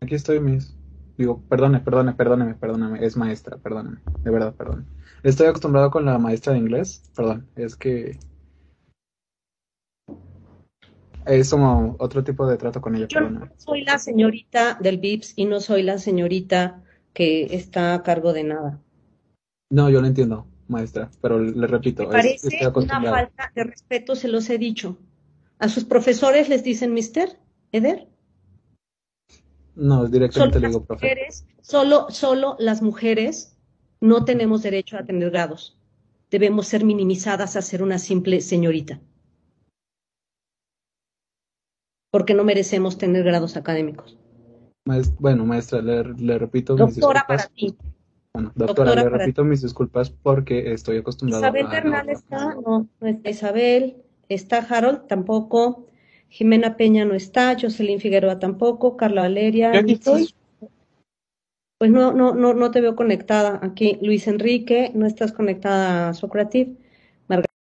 Aquí estoy, Miss. Digo, perdone, perdone, perdóneme, perdóneme. Es maestra, perdóneme. De verdad, perdón. Estoy acostumbrado con la maestra de inglés. Perdón, es que es como otro tipo de trato con ella, Yo no soy la señorita del VIPS y no soy la señorita que está a cargo de nada. No, yo lo entiendo, maestra, pero le repito, Me es- parece estoy una falta de respeto, se los he dicho. ¿A sus profesores les dicen mister, Eder? No, Solo directamente le las digo, profe. mujeres, solo, solo las mujeres no tenemos derecho a tener grados. Debemos ser minimizadas a ser una simple señorita. Porque no merecemos tener grados académicos. Bueno, maestra, le, le repito mis Doctora para ti. Bueno, doctora, Doctora le repito mis disculpas porque estoy acostumbrado Isabel a... Bernal está, no, no está Isabel, está Harold tampoco, Jimena Peña no está, Jocelyn Figueroa tampoco, Carla Valeria. Estoy. Pues no, no, no, no te veo conectada aquí. Luis Enrique, no estás conectada a Socrative.